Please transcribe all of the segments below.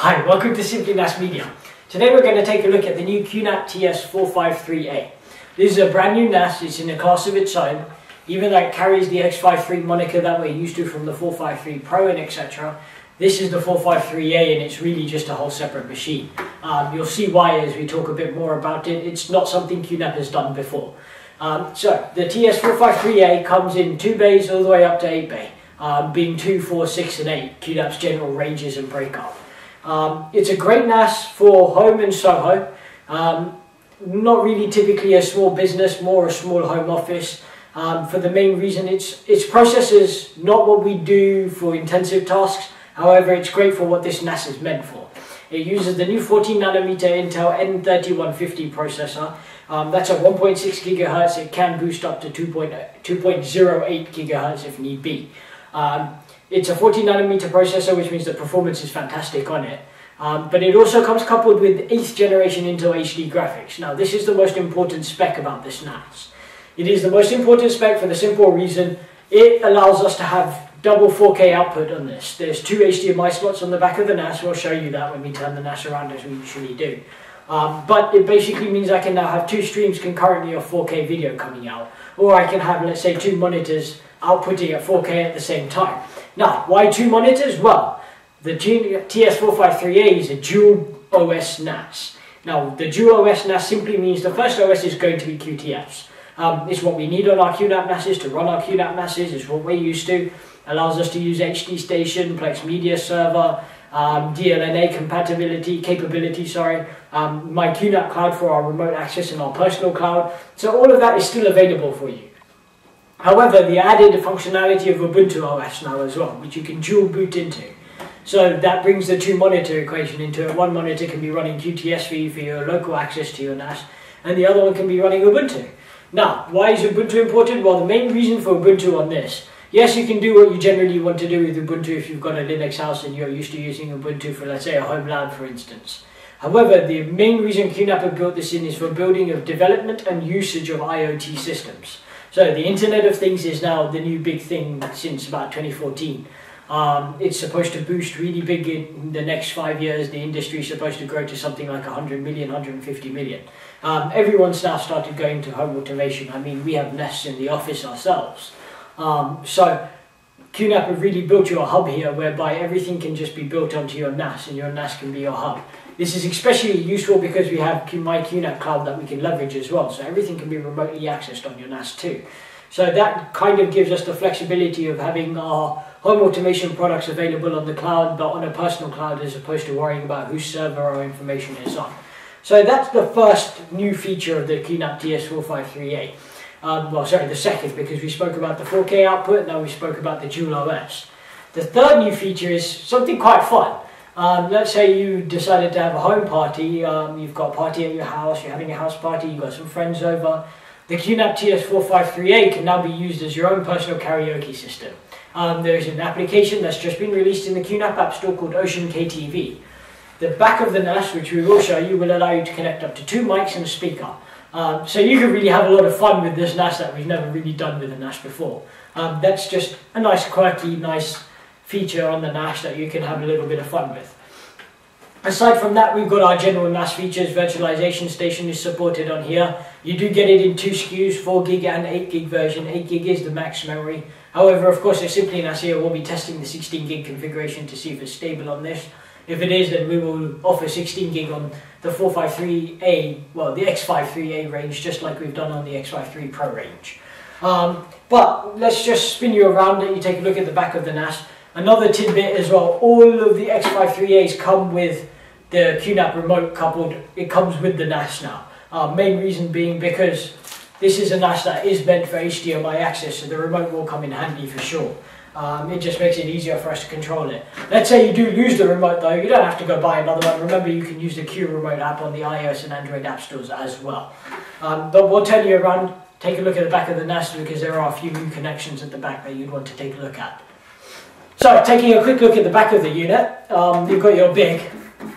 Hi, welcome to Simply NAS Media. Today we're going to take a look at the new QNAP TS453A. This is a brand new NAS, it's in a class of its own, even though it carries the X53 moniker that we're used to from the 453 Pro and etc. This is the 453A and it's really just a whole separate machine. Um, you'll see why as we talk a bit more about it. It's not something QNAP has done before. Um, so the TS453A comes in two bays all the way up to eight bay, um, being two, four, six, and eight. QNAP's general ranges and breakup. Um, it's a great NAS for home and Soho. Um, not really typically a small business, more a small home office. Um, for the main reason it's its processors not what we do for intensive tasks. However, it's great for what this NAS is meant for. It uses the new 14 nanometer Intel N3150 processor. Um, that's at 1.6 gigahertz. It can boost up to 2.08 gigahertz if need be. Um, it's a 14 nanometer processor, which means the performance is fantastic on it. Um, but it also comes coupled with 8th generation Intel HD graphics. Now, this is the most important spec about this NAS. It is the most important spec for the simple reason it allows us to have double 4K output on this. There's two HDMI slots on the back of the NAS. We'll show you that when we turn the NAS around as we usually do. Um, but it basically means I can now have two streams concurrently of 4K video coming out. Or I can have, let's say, two monitors outputting at 4K at the same time. Now, why two monitors? Well, the TS453A is a dual OS NAS. Now, the dual OS NAS simply means the first OS is going to be QTS. Um, it's what we need on our QNAP NASs to run our QNAP NASs, it's what we're used to. Allows us to use HD Station, Plex Media Server, um, DLNA compatibility, capability, sorry, um, my QNAP cloud for our remote access and our personal cloud. So all of that is still available for you. However, the added the functionality of Ubuntu OS now as well, which you can dual boot into. So that brings the two monitor equation into it. One monitor can be running QTSV for your local access to your NAS, and the other one can be running Ubuntu. Now, why is Ubuntu important? Well, the main reason for Ubuntu on this, yes, you can do what you generally want to do with Ubuntu if you've got a Linux house and you're used to using Ubuntu for, let's say, a home lab, for instance. However, the main reason QNAP have built this in is for building of development and usage of IoT systems. So the Internet of Things is now the new big thing since about 2014. Um, it's supposed to boost really big in the next five years. The industry is supposed to grow to something like 100 million, 150 million. Um, everyone's now started going to home automation. I mean, we have Nests in the office ourselves. Um, so QNAP have really built you a hub here whereby everything can just be built onto your NAS and your NAS can be your hub. This is especially useful because we have my QNAP cloud that we can leverage as well. So everything can be remotely accessed on your NAS too. So that kind of gives us the flexibility of having our home automation products available on the cloud, but on a personal cloud as opposed to worrying about whose server our information is on. So that's the first new feature of the QNAP TS453A. Um, well, sorry, the second, because we spoke about the 4K output, now we spoke about the dual OS. The third new feature is something quite fun. Um, let's say you decided to have a home party, um, you've got a party at your house, you're having a house party, you've got some friends over. The QNAP TS453A can now be used as your own personal karaoke system. Um, there's an application that's just been released in the QNAP App Store called Ocean KTV. The back of the NAS, which we will show you, will allow you to connect up to two mics and a speaker. Um, so you can really have a lot of fun with this NAS that we've never really done with a NAS before. Um, that's just a nice, quirky, nice feature on the NAS that you can have a little bit of fun with. Aside from that, we've got our general NAS features. Virtualization station is supported on here. You do get it in two SKUs, 4 gig and 8 gig version. 8 gig is the max memory. However, of course, at Simply NAS here, we'll be testing the 16 gig configuration to see if it's stable on this. If it is, then we will offer 16 gig on the 453A, well, the X53A range, just like we've done on the X53 Pro range. Um, but let's just spin you around and you take a look at the back of the NAS. Another tidbit as well, all of the X53As come with the QNAP remote coupled, it comes with the NAS now. Uh, main reason being because this is a NAS that is meant for HDMI access, so the remote will come in handy for sure. Um, it just makes it easier for us to control it. Let's say you do lose the remote though, you don't have to go buy another one. Remember you can use the Q Remote app on the iOS and Android app stores as well. Um, but we'll tell you around, take a look at the back of the NAS because there are a few new connections at the back that you'd want to take a look at. So, taking a quick look at the back of the unit, um, you've got your big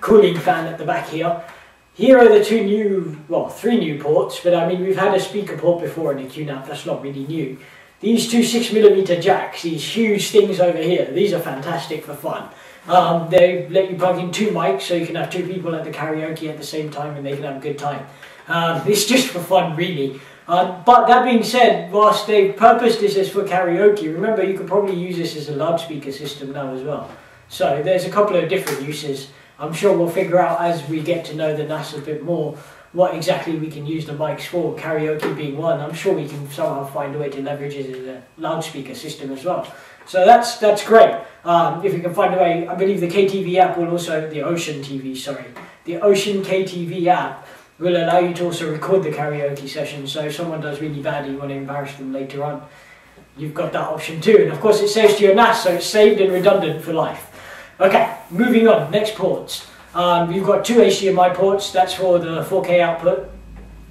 cooling fan at the back here. Here are the two new, well, three new ports, but I mean, we've had a speaker port before in the QNAP, that's not really new. These two 6mm jacks, these huge things over here, these are fantastic for fun. Um, they let you plug in two mics so you can have two people at the karaoke at the same time and they can have a good time. Um, it's just for fun, really. Um, but that being said, whilst they've purposed this as for karaoke, remember you could probably use this as a loudspeaker system now as well. So there's a couple of different uses. I'm sure we'll figure out as we get to know the NAS a bit more what exactly we can use the mics for, karaoke being one. I'm sure we can somehow find a way to leverage it as a loudspeaker system as well. So that's that's great. Um, if we can find a way, I believe the KTV app will also, the Ocean TV, sorry, the Ocean KTV app will allow you to also record the karaoke session. So if someone does really bad and you want to embarrass them later on, you've got that option too. And of course it saves to your NAS, so it's saved and redundant for life. Okay, moving on, next ports. Um, you've got two HDMI ports, that's for the 4K output.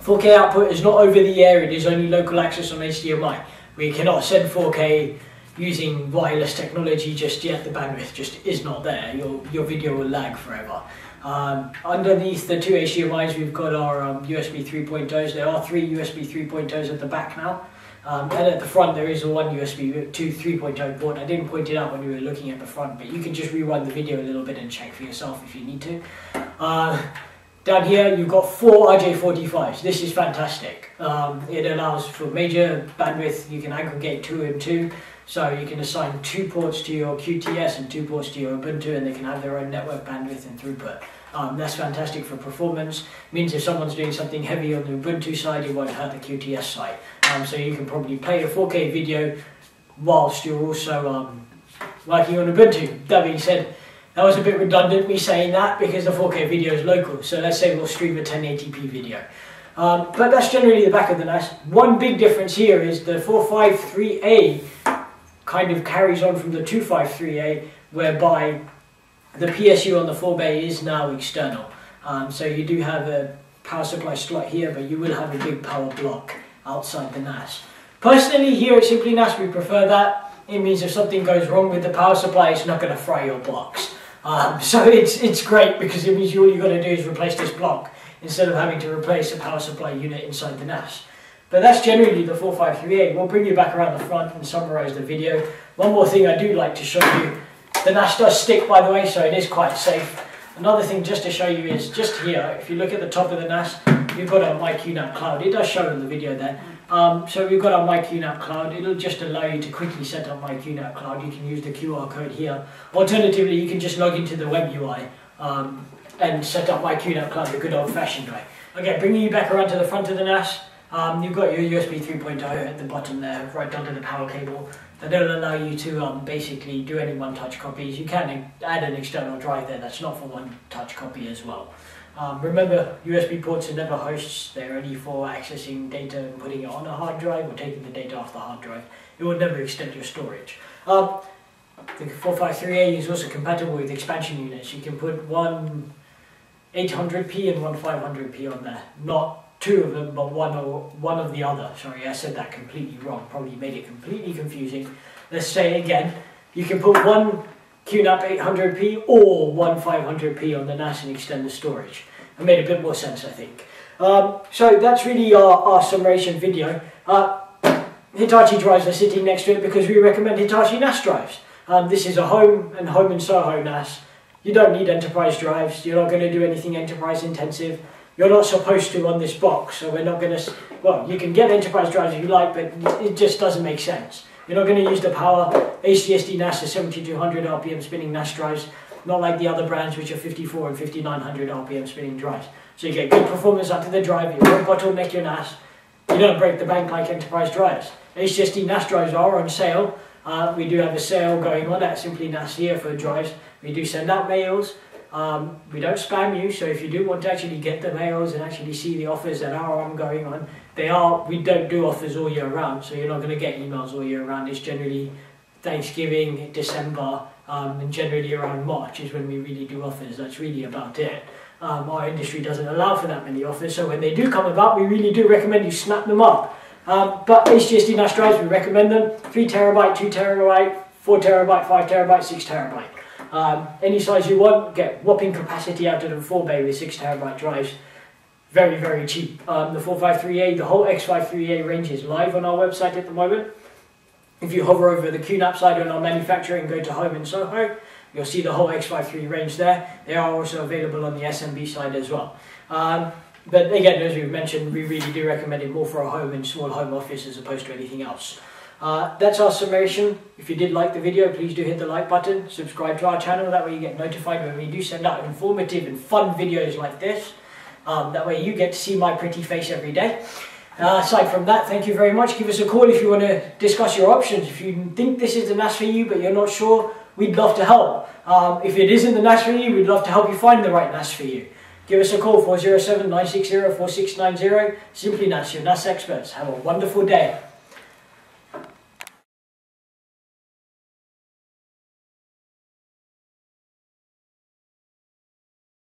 4K output is not over the air, it is only local access on HDMI. We cannot send 4K using wireless technology just yet, the bandwidth just is not there. Your, your video will lag forever. Um, underneath the two HDMIs, we've got our um, USB 3.0s. There are three USB 3.0s at the back now. Um, and at the front, there is a one USB 2 3.0 port. I didn't point it out when we were looking at the front, but you can just rewind the video a little bit and check for yourself if you need to. Uh, down here, you've got four RJ45s. This is fantastic. Um, it allows for major bandwidth. You can aggregate two and two. So you can assign two ports to your QTS and two ports to your Ubuntu, and they can have their own network bandwidth and throughput. Um, that's fantastic for performance. Means if someone's doing something heavy on the Ubuntu side, it won't hurt the QTS side. Um, so you can probably play a 4K video whilst you're also um, working on Ubuntu. That being said, that was a bit redundant me saying that because the 4K video is local. So let's say we'll stream a 1080p video. Um, but that's generally the back of the NAS. One big difference here is the 453A kind of carries on from the 253A, whereby the PSU on the 4-bay is now external. Um, so you do have a power supply slot here, but you will have a big power block outside the NAS. Personally, here at Simply NAS, we prefer that. It means if something goes wrong with the power supply, it's not going to fry your blocks. Um, so it's, it's great because it means all you've got to do is replace this block instead of having to replace a power supply unit inside the NAS. But that's generally the 453A. We'll bring you back around the front and summarize the video. One more thing I do like to show you the NAS does stick, by the way, so it is quite safe. Another thing just to show you is just here, if you look at the top of the NAS, you've got our MyQNAP cloud. It does show in the video there. Um, so we've got our MyQNAP cloud. It'll just allow you to quickly set up MyQNAP cloud. You can use the QR code here. Alternatively, you can just log into the web UI um, and set up MyQNAP cloud the good old-fashioned way. Okay, bringing you back around to the front of the NAS. Um, you've got your USB 3.0 at the bottom there, right under the power cable. That will allow you to um, basically do any one-touch copies. You can add an external drive there that's not for one-touch copy as well. Um, remember, USB ports are never hosts. They're only for accessing data and putting it on a hard drive or taking the data off the hard drive. It will never extend your storage. Um, the 453A is also compatible with expansion units. You can put one 800p and one 500p on there, not two of them, but one or one of the other. Sorry, I said that completely wrong. Probably made it completely confusing. Let's say again. You can put one QNAP 800p or one 500p on the NAS and extend the storage. It made a bit more sense, I think. Um, so that's really our, our summation video. Uh, Hitachi drives are sitting next to it because we recommend Hitachi NAS drives. Um, this is a home and home and Soho NAS. You don't need enterprise drives. You're not going to do anything enterprise intensive you're not supposed to on this box, so we're not going to, well, you can get enterprise drives if you like, but it just doesn't make sense. You're not going to use the power HGST NAS 7200 RPM spinning NAS drives, not like the other brands which are 54 and 5900 RPM spinning drives. So you get good performance out of the drive, you won't bottleneck your NAS, you don't break the bank like enterprise drives. HGST NAS drives are on sale. Uh, we do have a sale going on at Simply NAS here for drives. We do send out mails. Um, we don't spam you, so if you do want to actually get the mails and actually see the offers that are ongoing on, they are. We don't do offers all year round, so you're not going to get emails all year round. It's generally Thanksgiving, December, um, and generally around March is when we really do offers. That's really about it. Um, our industry doesn't allow for that many offers, so when they do come about, we really do recommend you snap them up. Um, but HGST NAS drives, we recommend them 3 terabyte, 2 terabyte, 4 terabyte, 5 terabyte, 6 terabyte. Um, any size you want, get whopping capacity out of the 4 bay with 6 terabyte drives. Very, very cheap. Um, the 453A, the whole X53A range is live on our website at the moment. If you hover over the QNAP side on our manufacturing, go to Home in Soho, You'll see the whole X53 range there. They are also available on the SMB side as well. Um, but again, as we've mentioned, we really do recommend it more for a home and small home office as opposed to anything else. Uh, that's our summation. If you did like the video, please do hit the like button, subscribe to our channel, that way you get notified when we do send out informative and fun videos like this. Um, that way you get to see my pretty face every day. Uh, aside from that, thank you very much. Give us a call if you want to discuss your options. If you think this is the NAS for you but you're not sure, we'd love to help. Um, if it isn't the NAS for you, we'd love to help you find the right NAS for you. Give us a call 407 960 4690. Simply NAS, your NAS experts. Have a wonderful day.